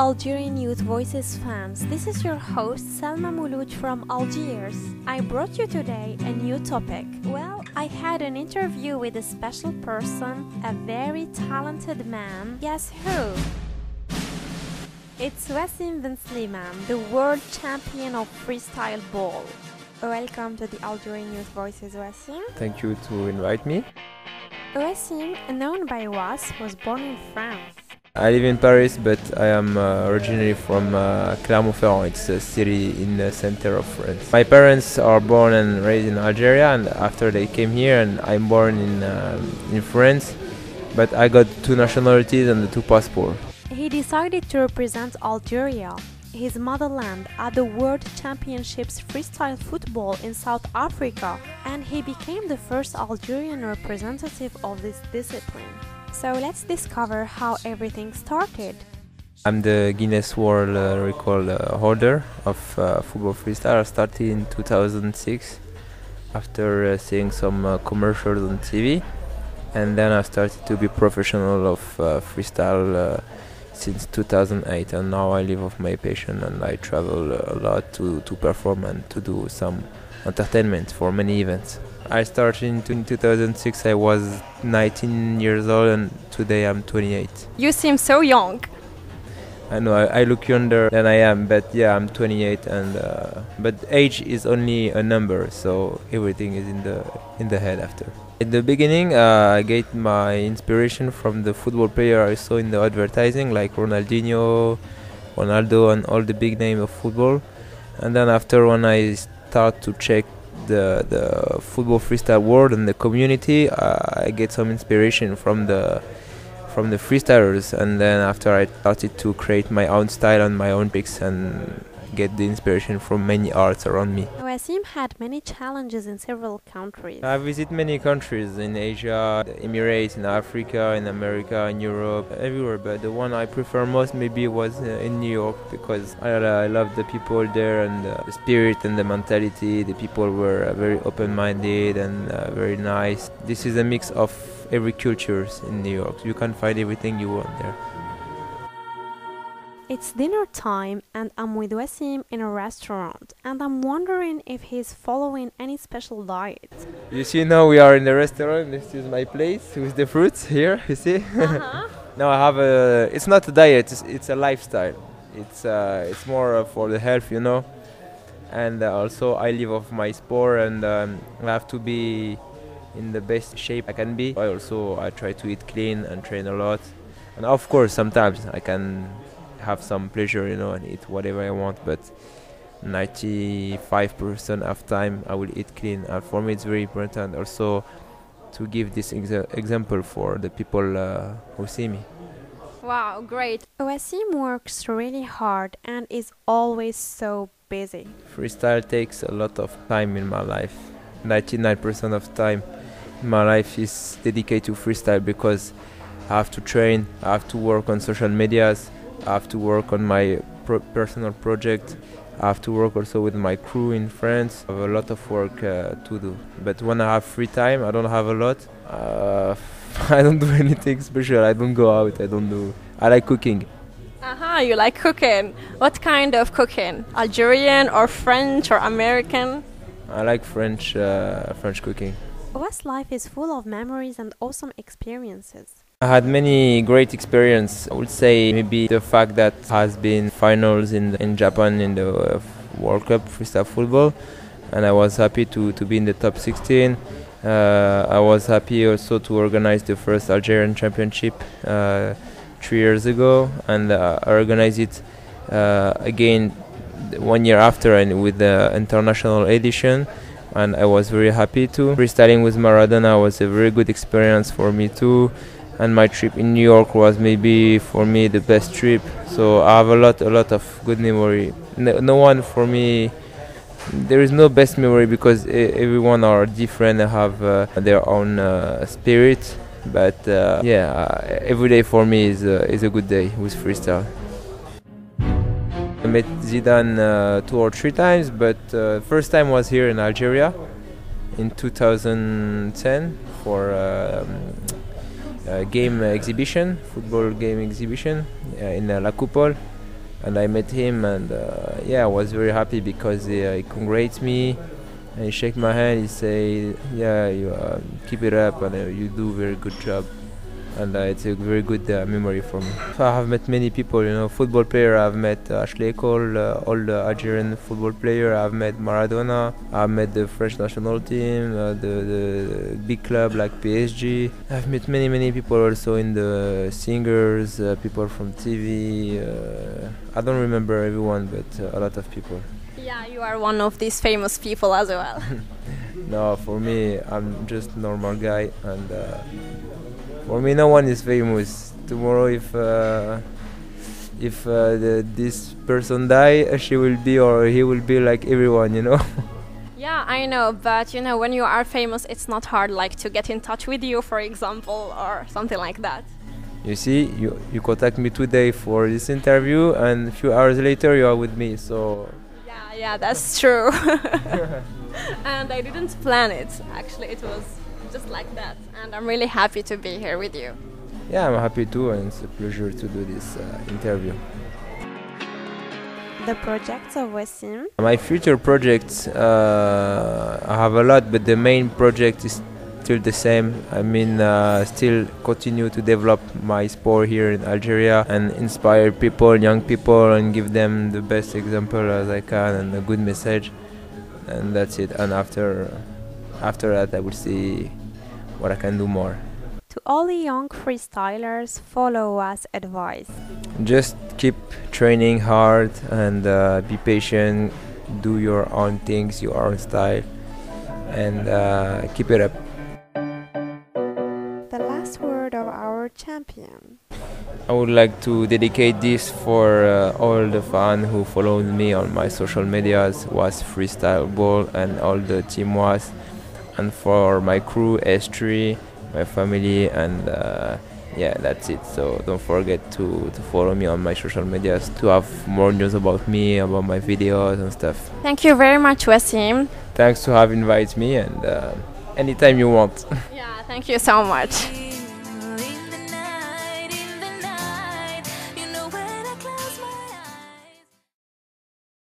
Algerian Youth Voices fans, this is your host Selma Mouloudj from Algiers. I brought you today a new topic. Well, I had an interview with a special person, a very talented man. Guess who? It's Wassim Benslimane, the world champion of freestyle ball. Welcome to the Algerian Youth Voices, Wassim. Thank you to invite me. Wassim, known by Was, was born in France. I live in Paris, but I am uh, originally from uh, Clermont-Ferrand. It's a city in the center of France. My parents are born and raised in Algeria, and after they came here, and I'm born in uh, in France, but I got two nationalities and two passports. He decided to represent Algeria, his motherland, at the World Championships freestyle football in South Africa, and he became the first Algerian representative of this discipline. So let's discover how everything started. I'm the Guinness World uh, Record uh, holder of uh, football freestyle. I started in 2006 after uh, seeing some uh, commercials on TV, and then I started to be professional of uh, freestyle since 2008. And now I live off my passion, and I travel a lot to to perform and to do some entertainment for many events. I started in 2006. I was 19 years old, and today I'm 28. You seem so young. I know I, I look younger than I am, but yeah, I'm 28, and uh, but age is only a number, so everything is in the in the head after. In the beginning, uh, I get my inspiration from the football player I saw in the advertising, like Ronaldinho, Ronaldo, and all the big names of football. And then after, when I start to check the the football freestyle world and the community, uh, I get some inspiration from the from the freestylers, and then after I started to create my own style and my own tricks and get the inspiration from many arts around me. Wassim had many challenges in several countries. I visit many countries in Asia, the Emirates, in Africa, in America, in Europe, everywhere. But the one I prefer most maybe was uh, in New York because I, I love the people there and uh, the spirit and the mentality. The people were uh, very open-minded and uh, very nice. This is a mix of every cultures in New York. You can find everything you want there. It's dinner time and I'm with Wassim in a restaurant and I'm wondering if he's following any special diet. You see now we are in the restaurant. This is my place with the fruits here, you see? Uh-huh. now I have a it's not a diet, it's, it's a lifestyle. It's uh, it's more uh, for the health, you know. And uh, also I live off my sport and um, I have to be in the best shape I can be. I also I try to eat clean and train a lot. And of course sometimes I can have some pleasure, you know, and eat whatever I want. But 95% of time I will eat clean. And for me, it's very important also to give this exa- example for the people uh, who see me. Wow, great. Wassim works really hard and is always so busy. Freestyle takes a lot of time in my life. 99% of time my life is dedicated to freestyle because I have to train, I have to work on social medias, I have to work on my pro- personal project. I have to work also with my crew in France. I have a lot of work uh, to do. But when I have free time, I don't have a lot. Uh, I don't do anything special. I don't go out. I don't do. I like cooking. Aha, uh-huh, you like cooking. What kind of cooking? Algerian or French or American? I like French uh, French cooking. West life is full of memories and awesome experiences. I had many great experience. I would say maybe the fact that has been finals in in Japan in the uh, World Cup freestyle football, and I was happy to, to be in the top 16. Uh, I was happy also to organize the first Algerian championship uh, three years ago, and uh, I organized it uh, again one year after and with the international edition and I was very happy too. Freestyling with Maradona was a very good experience for me too and my trip in New York was maybe for me the best trip. So I have a lot, a lot of good memory. No, no one for me. There is no best memory because everyone are different. and have uh, their own uh, spirit. But uh, yeah, uh, every day for me is is a good day with freestyle. I met Zidane uh, two or three times, but uh, first time was here in Algeria in 2010 for um, uh, game exhibition, football game exhibition uh, in uh, La Coupole. and I met him, and uh, yeah, I was very happy because he, uh, he congratulated me, and he shook my hand. He say, "Yeah, you uh, keep it up, and uh, you do very good job." And uh, it's a very good uh, memory for me. I have met many people, you know, football player. I've met uh, Ashley Cole, uh, all the Algerian football player. I've met Maradona. I've met the French national team, uh, the, the big club like PSG. I've met many, many people also in the singers, uh, people from TV. Uh, I don't remember everyone, but a lot of people. Yeah, you are one of these famous people as well. No, for me, I'm just normal guy, and uh, for me, no one is famous. Tomorrow, if uh, if uh, the, this person die, she will be or he will be like everyone, you know. yeah, I know, but you know, when you are famous, it's not hard like to get in touch with you, for example, or something like that. you see, you you contact me today for this interview, and a few hours later, you are with me. So Yeah, yeah, that's true. and I didn't plan it. Actually, it was just like that. And I'm really happy to be here with you. yeah, I'm happy too, and it's a pleasure to do this uh, interview. The projects of Wassim. My future projects, uh, I have a lot, but the main project is still the same. I mean, uh, still continue to develop my sport here in Algeria and inspire people, young people, and give them the best example as I can and a good message. And that's it. And after, after that, I will see what I can do more. To all the young freestylers, follow us advice. Just keep training hard and uh, be patient. Do your own things, your own style, and uh, keep it up. The last word of our champion. I would like to dedicate this for uh, all the fans who followed me on my social medias was freestyle ball and all the team was and for my crew S3 my family and uh, yeah that's it so don't forget to, to follow me on my social medias to have more news about me about my videos and stuff Thank you very much, Wassim. thanks to have invited me and uh, anytime you want Yeah, thank you so much.